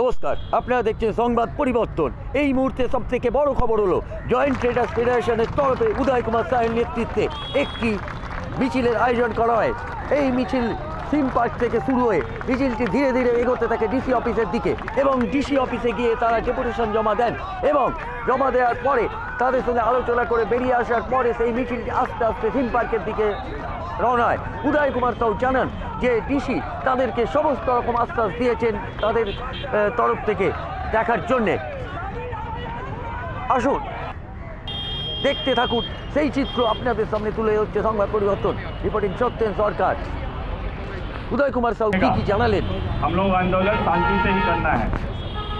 নমস্কার, আপনারা দেখছেন সংবাদ পরিবর্তন। এই মুহূর্তে সব থেকে বড় খবর হলো জয়েন্ট ট্রেডার্স ফেডারেশনের তরফে উদয় কুমার সাহের নেতৃত্বে একটি মিছিলের আয়োজন করা হয়। এই মিছিল সিম পার্ক থেকে শুরু হয়ে মিছিলটি ধীরে ধীরে এগোতে থাকে ডিসি অফিসের দিকে এবং ডিসি অফিসে গিয়ে তারা ডেপুটেশন জমা দেন এবং জমা দেওয়ার পরে তাদের সঙ্গে আলোচনা করে বেরিয়ে আসার পরে সেই মিছিলটি আস্তে আস্তে থিম পার্কের দিকে রওনা হয়। উদয় কুমার সাউ জানান যে ডিসি তাদেরকে সমস্ত রকম আশ্বাস দিয়েছেন তাদের তরফ থেকে দেখার জন্যে। আসুন, দেখতে থাকুন। সেই চিত্র আপনাদের সামনে তুলে হচ্ছে সংবাদ পরিবর্তন। রিপোর্টিং সত্যেন সরকার। उदय कुमार साहू की जाना लेते हम लोग आंदोलन शांति से ही करना है।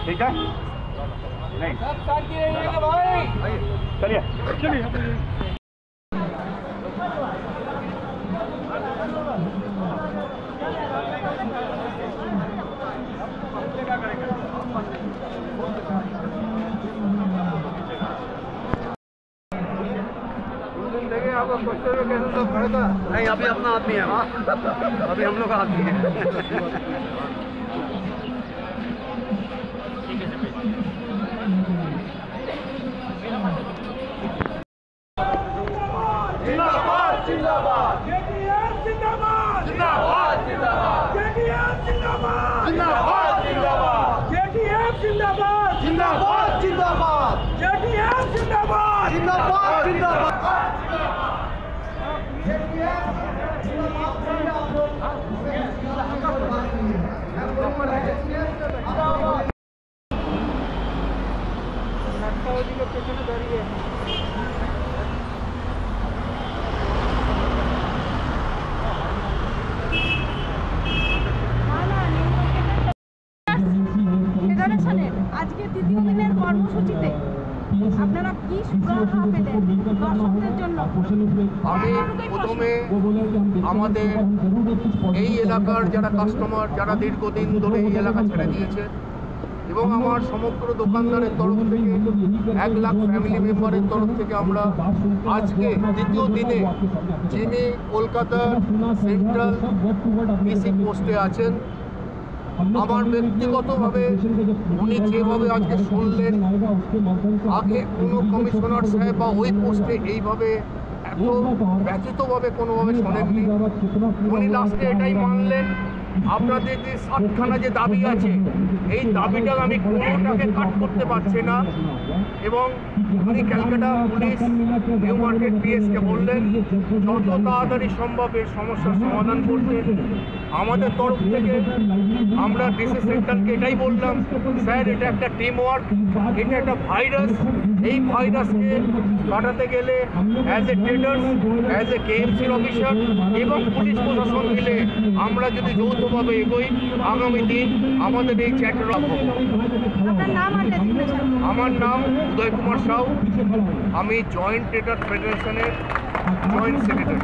ठीक है? नहीं। चलिए चलिए। नहीं अभी अपना आदमी है। हाँ अभी हम लोग का आदमी है। जिंदाबाद जिंदाबाद। जिंदाबाद। जिंदाबाद जिंदाबाद। जिंदाबाद। जिंदाबाद जिंदाबाद। जिंदाबाद। जिंदाबाद। जिंदाबाद जिंदाबाद। আমাদের এই এলাকার যারা কাস্টমার যারা দীর্ঘদিন ধরে এই এলাকা ছেড়ে দিয়েছে এবং আমার সমগ্র দোকানদারের তরফ থেকে এক লাখ ফ্যামিলি মেম্বারের তরফ থেকে আমরা আজকে দ্বিতীয় দিনে যিনি কলকাতার সেন্ট্রাল ডিসি পোস্টে আছেন, আমার ব্যক্তিগতভাবে উনি যেভাবে আজকে শুনলেন, আগে কোনো কমিশনার সাহেব বা ওই পোস্টে এইভাবে এত ব্যথিতভাবে কোনোভাবে শোনেননি। উনি লাস্টে এটাই মানলেন আপনাদের যে সাতখানা যে দাবি আছে, এই দাবিটা আমি কোনোটাকে কাট করতে পারছি না। এবং উনি ক্যালকাটা পুলিশ, নিউ মার্কেট পিএসকে বললেন, যত তাড়াতাড়ি সম্ভব এর সমস্যার সমাধান করতে। আমাদের তরফ থেকে আমরা ডিসি সেন্টারকে এটাই বললাম, স্যার, এটা একটা টিম ওয়ার্ক এটা একটা ভাইরাস এই ভাইরাসকে কাটাতে গেলে as a traders as a কেএমসির officer এবং পুলিশ প্রশাসন মিলে আমরা যদি যৌথভাবে এগোই আগামী দিন আমাদের এই চ্যাটার আমার নাম উদয় কুমার সাউ। আমি জয়েন্ট ট্রেডার ফেডারেশনের জয়েন্ট সেক্রেটারি